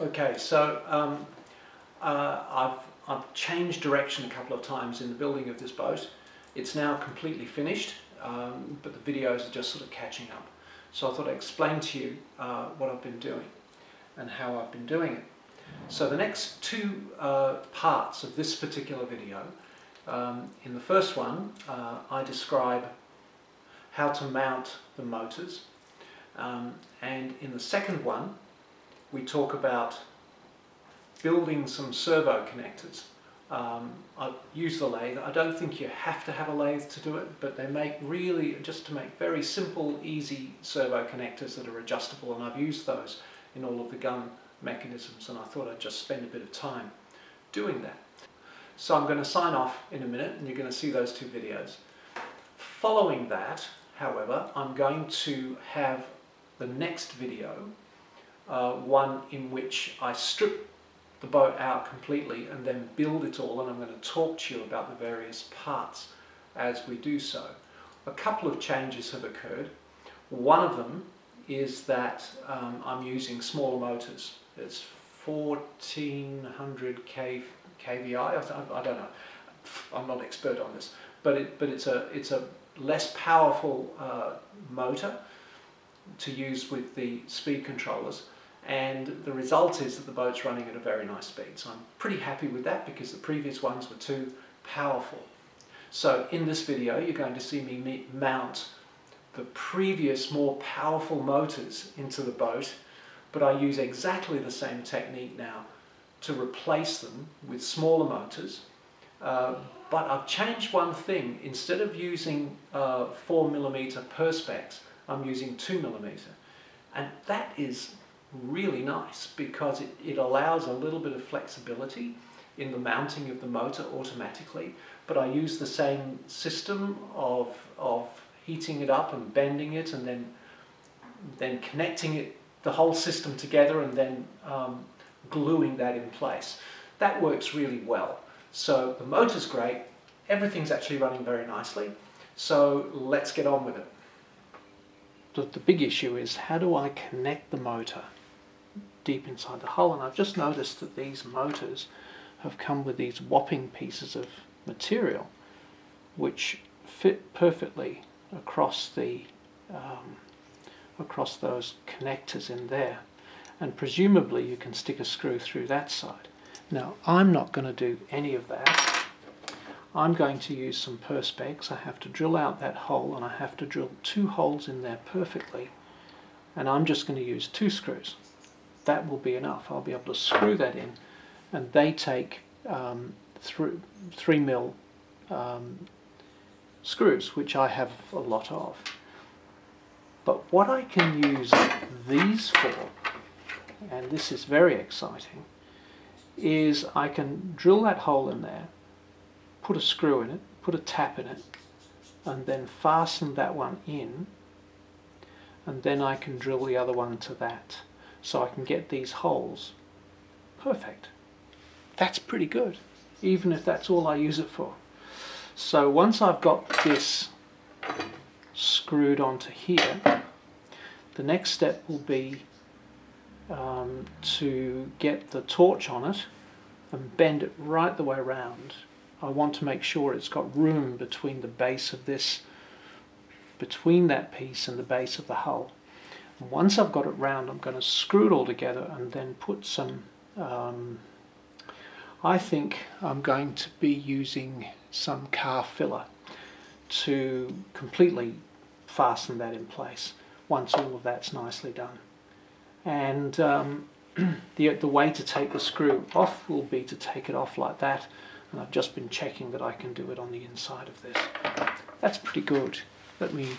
Okay, so um, uh, I've, I've changed direction a couple of times in the building of this boat. It's now completely finished, um, but the videos are just sort of catching up. So I thought I'd explain to you uh, what I've been doing and how I've been doing it. So the next two uh, parts of this particular video, um, in the first one uh, I describe how to mount the motors um, and in the second one we talk about building some servo connectors. Um, I use the lathe. I don't think you have to have a lathe to do it, but they make really, just to make very simple, easy servo connectors that are adjustable, and I've used those in all of the gun mechanisms, and I thought I'd just spend a bit of time doing that. So I'm going to sign off in a minute, and you're going to see those two videos. Following that, however, I'm going to have the next video, uh, one in which I strip the boat out completely and then build it all and I'm going to talk to you about the various parts as we do so. A couple of changes have occurred. One of them is that um, I'm using smaller motors. It's 1400 kV, kVI, I, don't know, I'm not expert on this, but, it, but it's, a, it's a less powerful uh, motor to use with the speed controllers and the result is that the boat's running at a very nice speed. So I'm pretty happy with that because the previous ones were too powerful. So in this video you're going to see me mount the previous more powerful motors into the boat but I use exactly the same technique now to replace them with smaller motors uh, but I've changed one thing instead of using uh, 4mm perspex I'm using 2mm and that is really nice because it, it allows a little bit of flexibility in the mounting of the motor automatically but I use the same system of, of heating it up and bending it and then then connecting it the whole system together and then um, gluing that in place. That works really well. So the motor's great, everything's actually running very nicely, so let's get on with it. The, the big issue is how do I connect the motor deep inside the hull and I've just noticed that these motors have come with these whopping pieces of material which fit perfectly across the um, across those connectors in there and presumably you can stick a screw through that side. Now I'm not going to do any of that. I'm going to use some perspex. I have to drill out that hole and I have to drill two holes in there perfectly and I'm just going to use two screws that will be enough. I'll be able to screw that in and they take um, through 3 mil um, screws which I have a lot of. But what I can use these for, and this is very exciting, is I can drill that hole in there, put a screw in it, put a tap in it, and then fasten that one in, and then I can drill the other one to that so I can get these holes perfect. That's pretty good, even if that's all I use it for. So once I've got this screwed onto here, the next step will be um, to get the torch on it and bend it right the way around. I want to make sure it's got room between the base of this, between that piece and the base of the hull. Once I've got it round, I'm going to screw it all together and then put some, um, I think I'm going to be using some car filler to completely fasten that in place once all of that's nicely done. And um, the, the way to take the screw off will be to take it off like that. And I've just been checking that I can do it on the inside of this. That's pretty good. Let me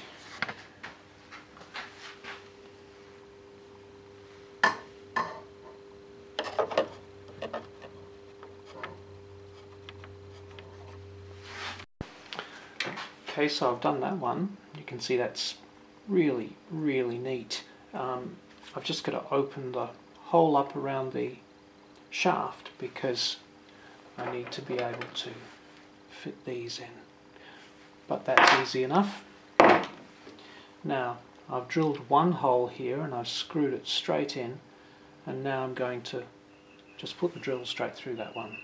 Okay, so I've done that one. You can see that's really, really neat. Um, I've just got to open the hole up around the shaft because I need to be able to fit these in. But that's easy enough. Now, I've drilled one hole here and I've screwed it straight in and now I'm going to just put the drill straight through that one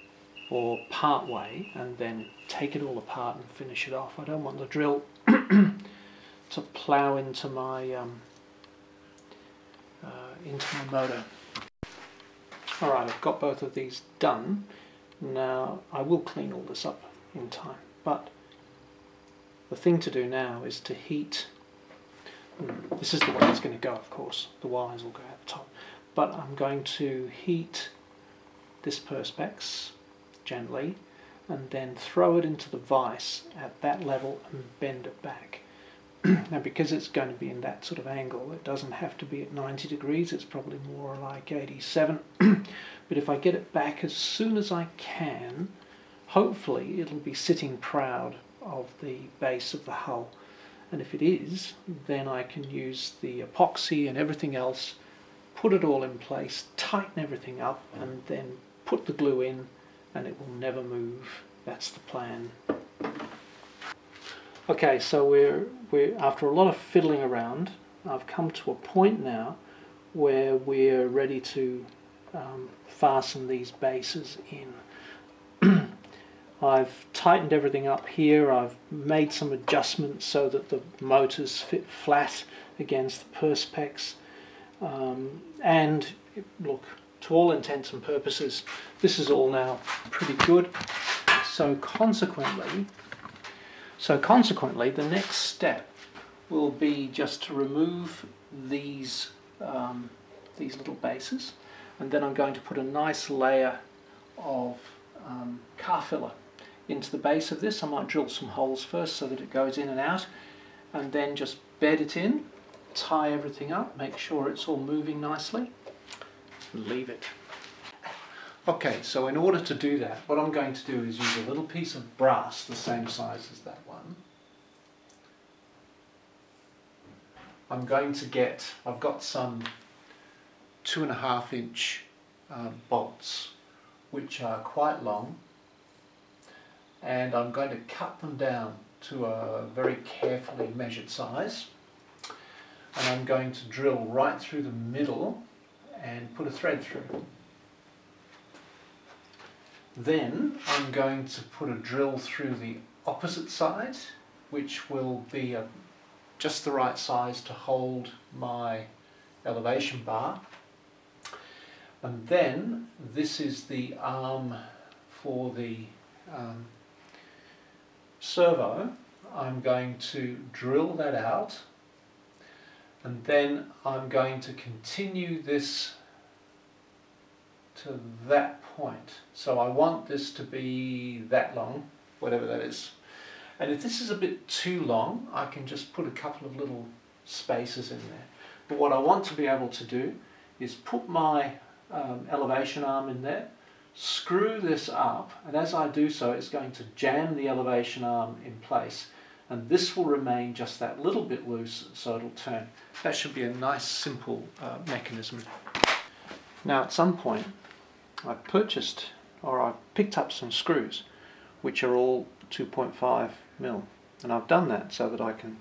or part way and then take it all apart and finish it off. I don't want the drill to plough into my um, uh, into my motor. Alright, I've got both of these done. Now I will clean all this up in time, but the thing to do now is to heat hmm, this is the way it's going to go of course, the wires will go at the top but I'm going to heat this perspex gently and then throw it into the vise at that level and bend it back. now because it's going to be in that sort of angle, it doesn't have to be at 90 degrees, it's probably more like 87. but if I get it back as soon as I can, hopefully it'll be sitting proud of the base of the hull. And if it is, then I can use the epoxy and everything else, put it all in place, tighten everything up, and then put the glue in and it will never move. That's the plan. Okay, so we're, we're after a lot of fiddling around, I've come to a point now where we're ready to um, fasten these bases in. I've tightened everything up here, I've made some adjustments so that the motors fit flat against the perspex um, and look to all intents and purposes, this is all now pretty good. So consequently, so consequently, the next step will be just to remove these um, these little bases, and then I'm going to put a nice layer of um, car filler into the base of this. I might drill some holes first so that it goes in and out, and then just bed it in, tie everything up, make sure it's all moving nicely, leave it. Okay, so in order to do that, what I'm going to do is use a little piece of brass the same size as that one. I'm going to get, I've got some two and a half inch uh, bolts which are quite long and I'm going to cut them down to a very carefully measured size and I'm going to drill right through the middle and put a thread through. Then I'm going to put a drill through the opposite side which will be a, just the right size to hold my elevation bar and then this is the arm for the um, servo I'm going to drill that out and then I'm going to continue this to that point. So I want this to be that long, whatever that is. And if this is a bit too long, I can just put a couple of little spaces in there. But what I want to be able to do is put my um, elevation arm in there, screw this up, and as I do so, it's going to jam the elevation arm in place and this will remain just that little bit loose so it'll turn. That should be a nice simple uh, mechanism. Now at some point I purchased or I picked up some screws which are all 2.5 mil and I've done that so that I can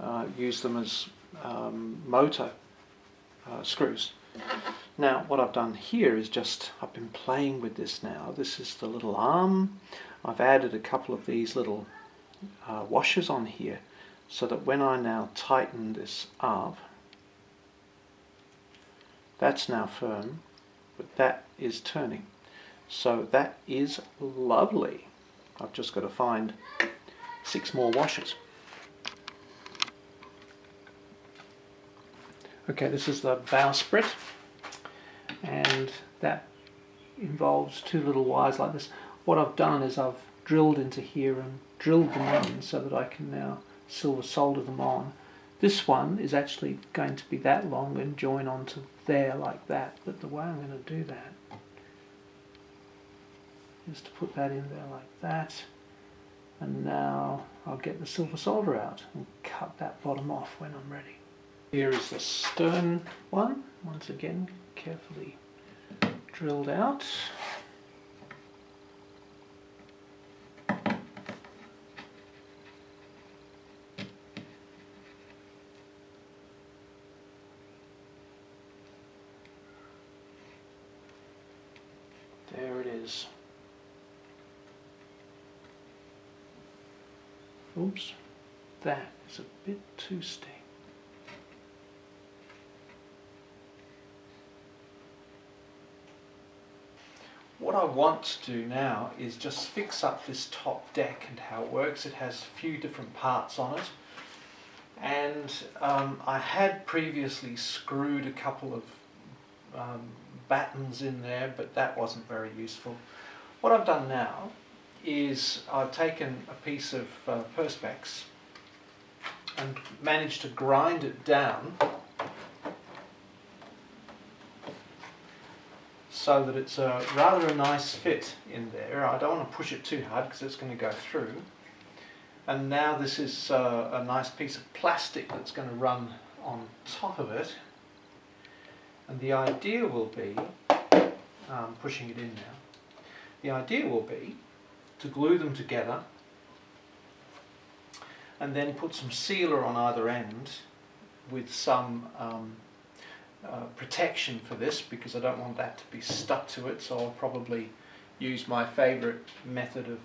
uh, use them as um, motor uh, screws. Now what I've done here is just, I've been playing with this now. This is the little arm. I've added a couple of these little uh, washers on here so that when I now tighten this up that's now firm but that is turning. So that is lovely. I've just got to find six more washers. Okay this is the bowsprit and that involves two little wires like this. What I've done is I've drilled into here and drilled them in so that I can now silver solder them on. This one is actually going to be that long and join onto there like that, but the way I'm going to do that is to put that in there like that, and now I'll get the silver solder out and cut that bottom off when I'm ready. Here is the stern one, once again carefully drilled out. is. Oops, that is a bit too steep. What I want to do now is just fix up this top deck and how it works. It has a few different parts on it and um, I had previously screwed a couple of um, battens in there but that wasn't very useful. What I've done now is I've taken a piece of uh, Perspex and managed to grind it down so that it's a rather a nice fit in there. I don't want to push it too hard because it's going to go through. And now this is uh, a nice piece of plastic that's going to run on top of it. And the idea will be, um, pushing it in now, the idea will be to glue them together and then put some sealer on either end with some um, uh, protection for this because I don't want that to be stuck to it. So I'll probably use my favourite method of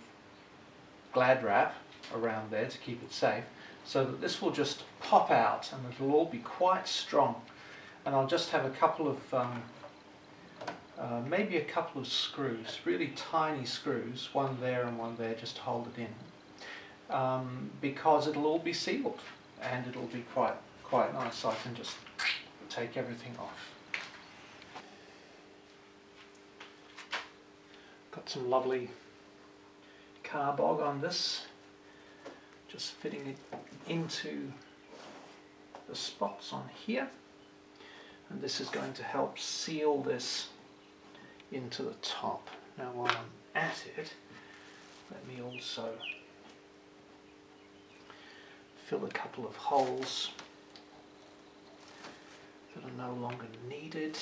glad wrap around there to keep it safe so that this will just pop out and it'll all be quite strong. And I'll just have a couple of um, uh, maybe a couple of screws really tiny screws one there and one there just to hold it in. Um, because it'll all be sealed and it'll be quite quite nice I can just take everything off. Got some lovely carbog on this just fitting it into the spots on here. And this is going to help seal this into the top. Now while I'm at it, let me also fill a couple of holes that are no longer needed.